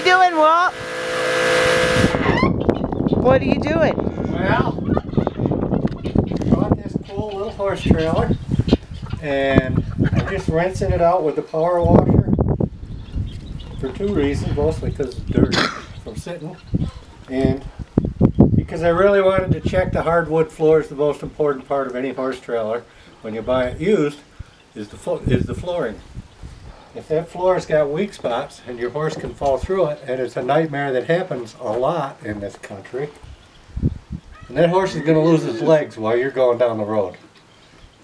you doing, Walt? What are you doing? Well, I brought this cool little horse trailer and I'm just rinsing it out with the power washer for two reasons, mostly because it's dirty from sitting and because I really wanted to check the hardwood floor is the most important part of any horse trailer when you buy it used is the, is the flooring. If that floor's got weak spots and your horse can fall through it, and it's a nightmare that happens a lot in this country, and that horse is going to lose his legs while you're going down the road.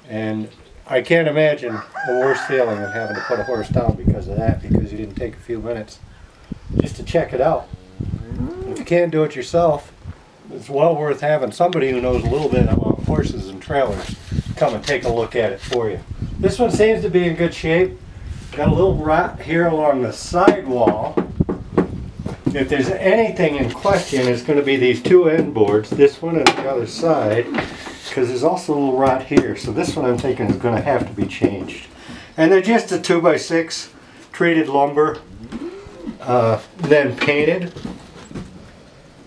And I can't imagine a worse feeling than having to put a horse down because of that, because you didn't take a few minutes just to check it out. If you can't do it yourself, it's well worth having somebody who knows a little bit about horses and trailers come and take a look at it for you. This one seems to be in good shape. Got a little rot here along the side wall. If there's anything in question, it's going to be these two end boards, this one and the other side, because there's also a little rot here. So this one I'm thinking is going to have to be changed. And they're just a 2x6 treated lumber, uh, then painted.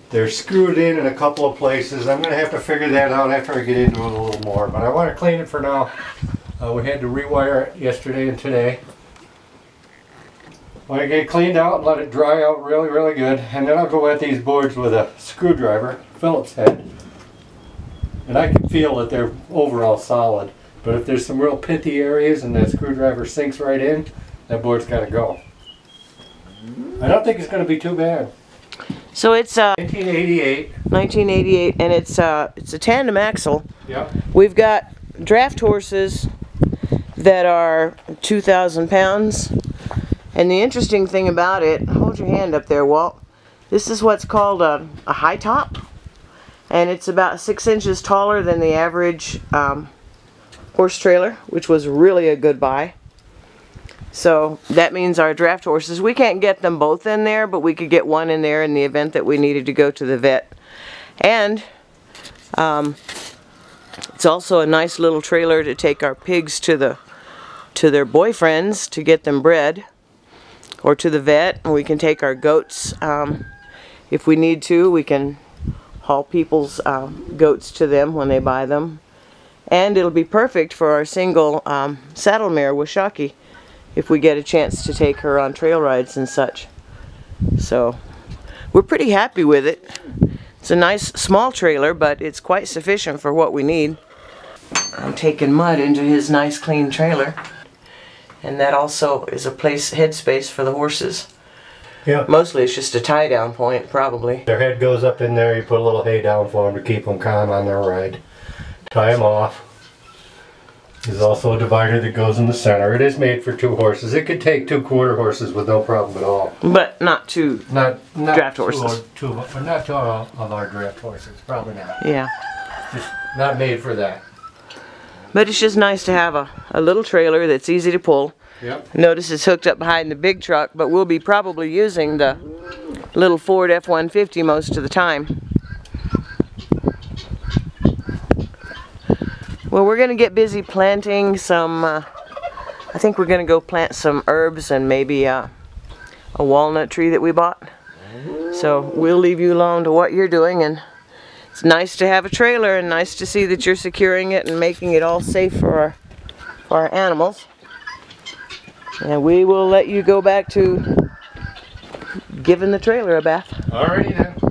They're screwed in in a couple of places. I'm going to have to figure that out after I get into it a little more. But I want to clean it for now. Uh, we had to rewire it yesterday and today. Want to get cleaned out and let it dry out really, really good. And then I'll go at these boards with a screwdriver, Phillips head. And I can feel that they're overall solid. But if there's some real pithy areas and that screwdriver sinks right in, that board's got to go. I don't think it's going to be too bad. So it's uh, 1988. 1988, and it's uh, it's a tandem axle. Yep. We've got draft horses that are 2,000 pounds. And the interesting thing about it, hold your hand up there, Walt. This is what's called a, a high top. And it's about six inches taller than the average um, horse trailer, which was really a good buy. So that means our draft horses, we can't get them both in there, but we could get one in there in the event that we needed to go to the vet. And um, it's also a nice little trailer to take our pigs to the to their boyfriends to get them bred or to the vet we can take our goats um, if we need to we can haul people's um, goats to them when they buy them. And it'll be perfect for our single um, saddle mare Washaki if we get a chance to take her on trail rides and such. So we're pretty happy with it. It's a nice small trailer but it's quite sufficient for what we need. I'm taking mud into his nice clean trailer. And that also is a place, headspace for the horses. Yeah. Mostly it's just a tie down point, probably. Their head goes up in there. You put a little hay down for them to keep them calm on their ride. Tie them off. There's also a divider that goes in the center. It is made for two horses. It could take two quarter horses with no problem at all. But not two Not, not Draft two, horses. Two, not two uh, of our draft horses. Probably not. yeah. Just not made for that. But it's just nice to have a, a little trailer that's easy to pull. Yep. Notice it's hooked up behind the big truck, but we'll be probably using the little Ford F-150 most of the time. Well, we're going to get busy planting some, uh, I think we're going to go plant some herbs and maybe uh, a walnut tree that we bought. So we'll leave you alone to what you're doing and it's nice to have a trailer and nice to see that you're securing it and making it all safe for our, for our animals. And we will let you go back to giving the trailer a bath. Alrighty then.